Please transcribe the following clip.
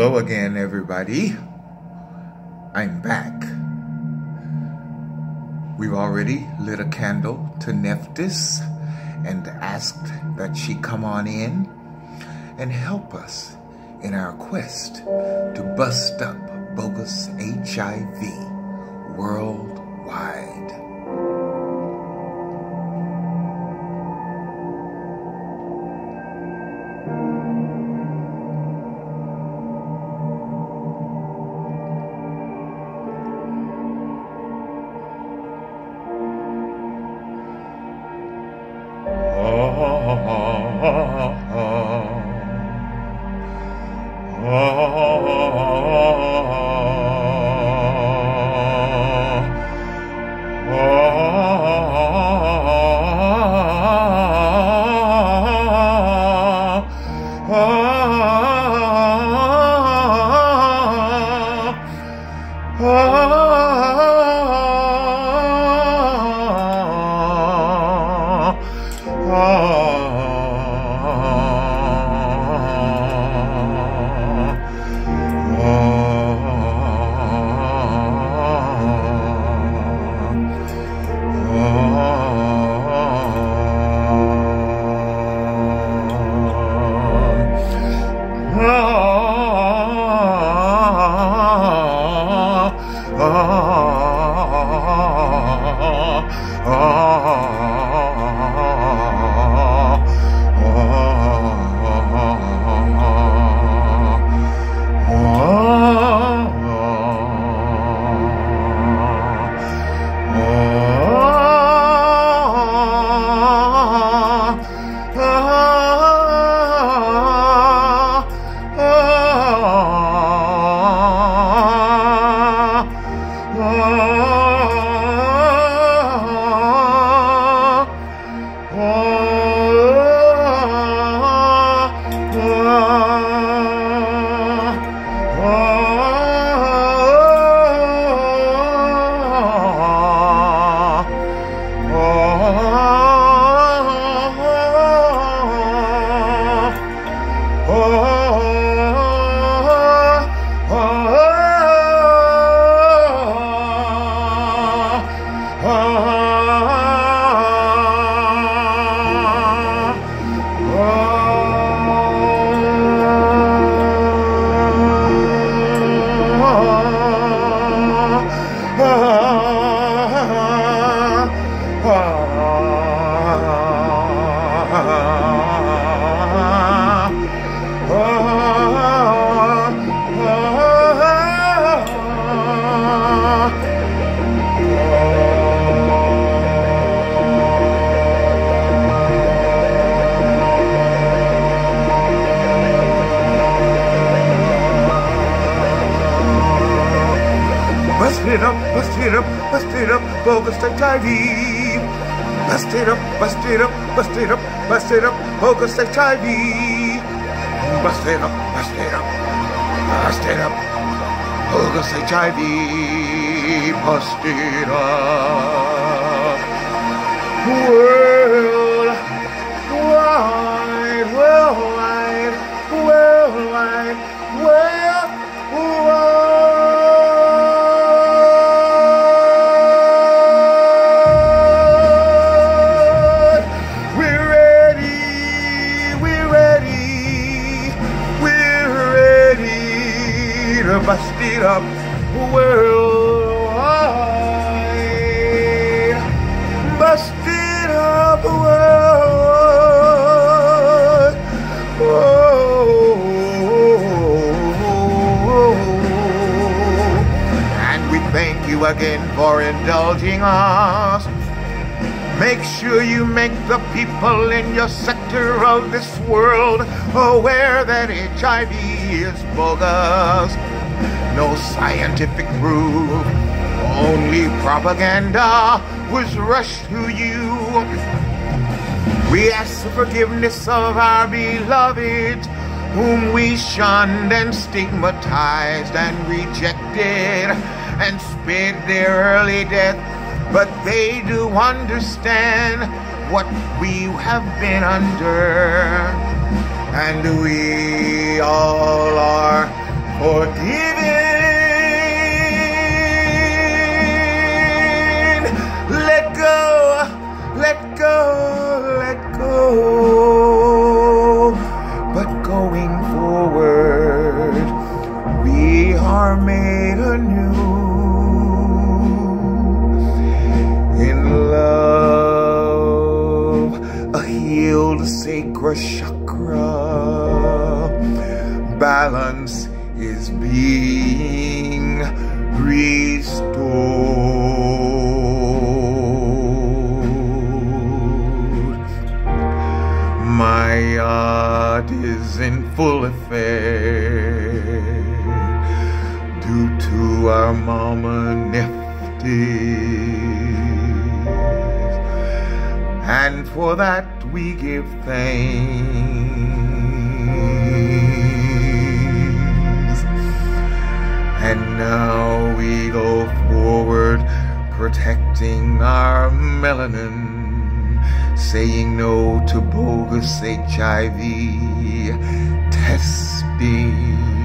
Hello again, everybody. I'm back. We've already lit a candle to Nephthys and asked that she come on in and help us in our quest to bust up bogus HIV worldwide. Oh. Bust it up, bust it up, bust it up, bogus HIV. Bust it up, bust it up, bust it up, bust it up, bogus HIV. Bust it up, bust it up, bust it up, bogus HIV. Bust it up. You again for indulging us. Make sure you make the people in your sector of this world aware that HIV is bogus. No scientific proof, only propaganda was rushed to you. We ask the forgiveness of our beloved, whom we shunned and stigmatized and rejected and spared their early death. But they do understand what we have been under, and we all are forgiven. Sacral chakra. Balance is being restored. Maat is in full effect due to our mama Nephthys. And for that we give thanks. And now we go forward protecting our melanin, saying no to bogus HIV testing.